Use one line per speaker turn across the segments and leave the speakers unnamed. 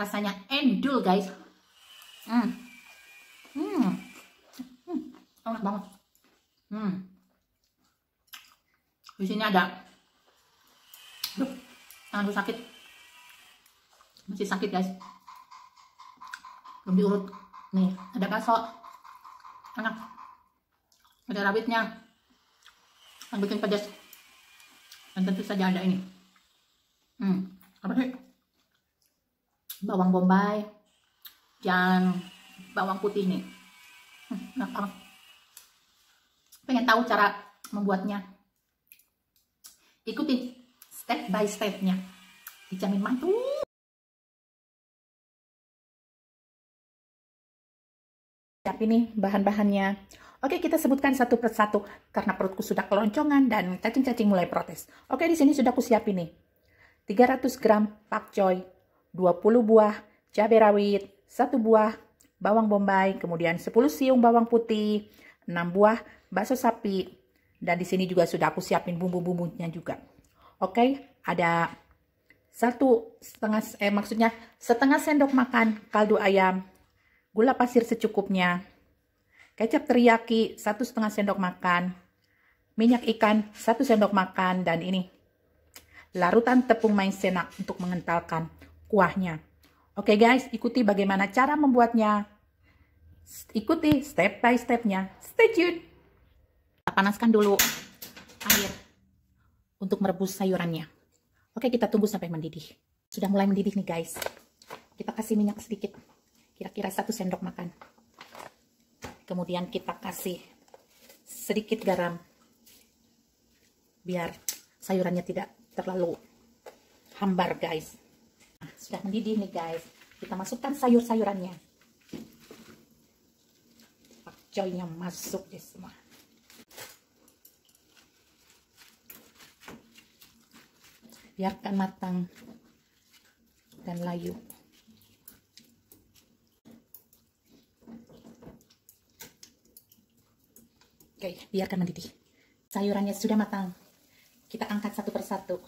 Rasanya endul guys. Hmm. Hmm. hmm. Enak banget. Hmm. Di sini ada. Duh, tanganku sakit. Masih sakit guys. Belum diurut. Nih, ada bakso. Enak. Ada rawitnya. Yang bikin pedas. Dan tentu saja ada ini. Hmm, apa sih? Bawang bombay. Dan bawang putih nih. Hmm, pengen tahu cara membuatnya. Ikutin step by stepnya. Dijamin mantul siap ini bahan-bahannya. Oke, kita sebutkan satu persatu. Karena perutku sudah keloncongan dan cacing-cacing mulai protes. Oke, di sini sudah aku siapin nih. 300 gram pakcoy, 20 buah cabai rawit, 1 buah bawang bombay, kemudian 10 siung bawang putih, 6 buah bakso sapi. Dan di sini juga sudah aku siapin bumbu-bumbunya juga. Oke, ada satu setengah, eh maksudnya setengah sendok makan kaldu ayam, gula pasir secukupnya, kecap teriyaki satu setengah sendok makan, minyak ikan satu sendok makan, dan ini larutan tepung maizena untuk mengentalkan kuahnya. Oke guys, ikuti bagaimana cara membuatnya. Ikuti step by stepnya. Stay tuned panaskan dulu air untuk merebus sayurannya. Oke, kita tunggu sampai mendidih. Sudah mulai mendidih nih guys. Kita kasih minyak sedikit, kira-kira satu sendok makan. Kemudian kita kasih sedikit garam, biar sayurannya tidak terlalu hambar guys. Sudah mendidih nih guys. Kita masukkan sayur-sayurannya. Pakcoynya masuk deh semua. biarkan matang dan layu oke biarkan mendidih sayurannya sudah matang kita angkat satu persatu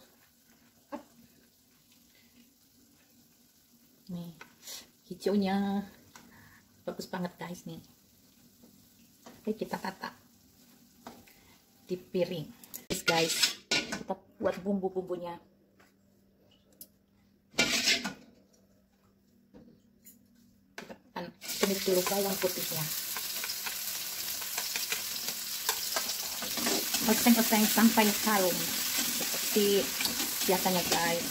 nih hijaunya. Bagus banget guys nih. Oke kita tata di piring. Guys kita buat bumbu-bumbunya. Tumis dulu bawang putihnya. Oseng-oseng sampai harum seperti biasanya guys.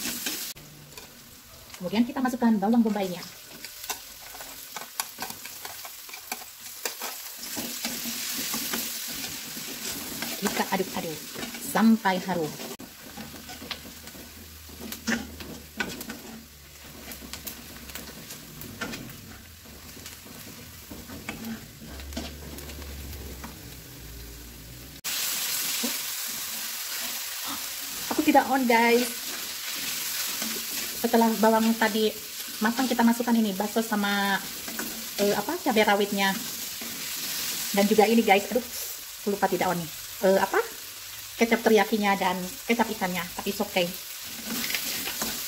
Kemudian kita masukkan bawang bombaynya kita aduk-aduk sampai harum. Tidak on guys. Setelah bawang tadi matang kita masukkan ini bakso sama uh, apa cabai rawitnya. Dan juga ini guys. Aduh lupa tidak on nih uh, apa kecap teriyakinya dan kecap ikannya tapi oke okay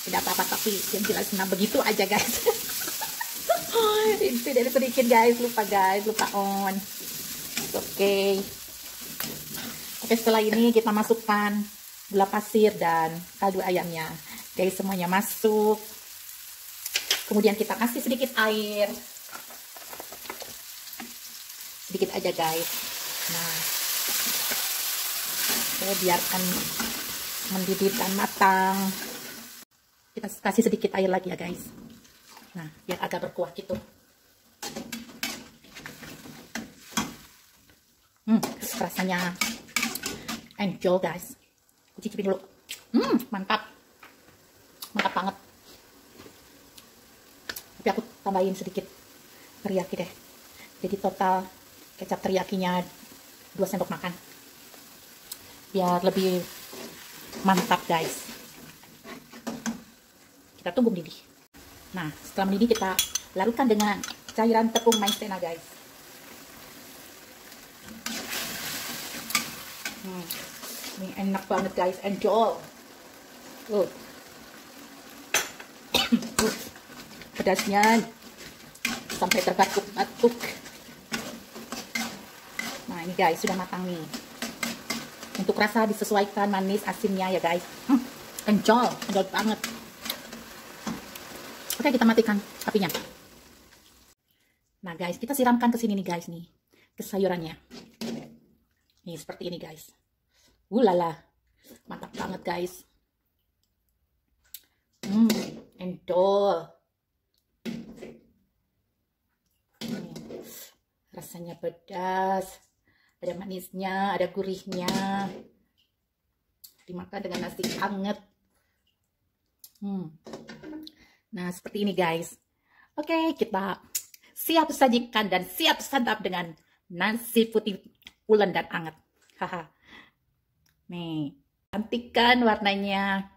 tidak apa-apa tapi yang jelas nah begitu aja guys itu dari sedikit guys lupa guys lupa on oke okay. oke setelah ini kita masukkan gula pasir dan kaldu ayamnya. Jadi semuanya masuk. Kemudian kita kasih sedikit air. Sedikit aja guys. Nah. Oke, biarkan mendidih dan matang. Kita kasih sedikit air lagi ya guys. Nah, biar agak berkuah gitu. Hmm, rasanya enjoy guys cicipin dulu hmm mantap mantap banget tapi aku tambahin sedikit teriyaki deh jadi total kecap teriyakinya 2 sendok makan. Biar lebih mantap, guys. Kita tunggu mendidih. Nah, setelah mendidih kita larutkan dengan cairan tepung maizena, guys. Hmm. Ini enak banget, guys. Enjoy. Loh. pedasnya sampai terbatuk-batuk nah ini guys sudah matang nih untuk rasa disesuaikan manis asinnya ya guys. Hmm, enjoy enjoy banget. Oke kita matikan apinya. Nah guys kita siramkan ke sini nih guys nih ke sayurannya nih seperti ini guys. Ulala mantap banget guys. Hmm endol. Rasanya pedas ada manisnya ada gurihnya. Dimakan dengan nasi hangat. Hmm. nah seperti ini guys. Oke kita siap sajikan dan siap santap dengan nasi putih pulen dan hangat. Haha. Nih cantik kan warnanya